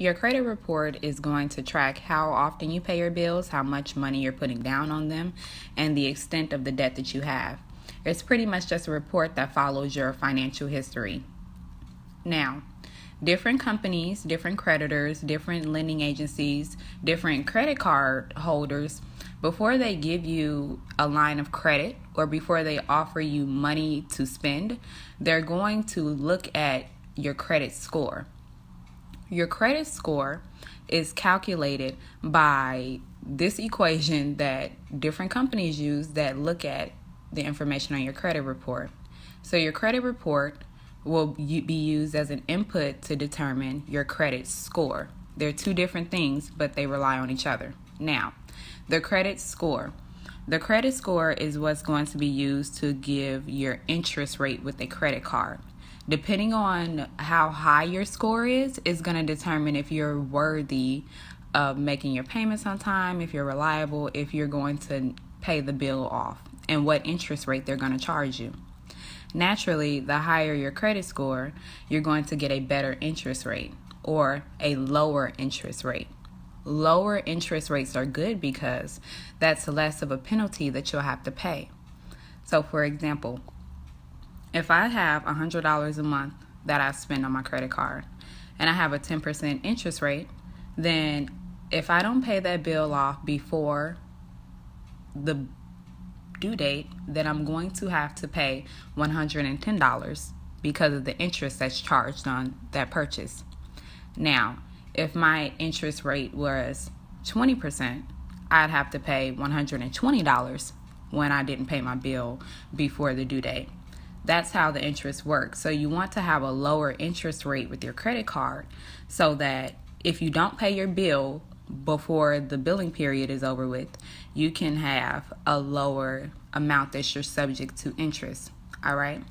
Your credit report is going to track how often you pay your bills, how much money you're putting down on them, and the extent of the debt that you have. It's pretty much just a report that follows your financial history. Now, different companies, different creditors, different lending agencies, different credit card holders, before they give you a line of credit or before they offer you money to spend, they're going to look at your credit score. Your credit score is calculated by this equation that different companies use that look at the information on your credit report. So, your credit report will be used as an input to determine your credit score. They're two different things, but they rely on each other. Now, the credit score. The credit score is what's going to be used to give your interest rate with a credit card. Depending on how high your score is, is going to determine if you're worthy of making your payments on time, if you're reliable, if you're going to pay the bill off, and what interest rate they're going to charge you. Naturally, the higher your credit score, you're going to get a better interest rate or a lower interest rate. Lower interest rates are good because that's less of a penalty that you'll have to pay. So, for example, if I have $100 a month that I spend on my credit card and I have a 10% interest rate, then if I don't pay that bill off before the due date, then I'm going to have to pay $110 because of the interest that's charged on that purchase. Now, if my interest rate was 20%, I'd have to pay $120 when I didn't pay my bill before the due date. That's how the interest works. So you want to have a lower interest rate with your credit card so that if you don't pay your bill before the billing period is over with, you can have a lower amount that you're subject to interest. All right.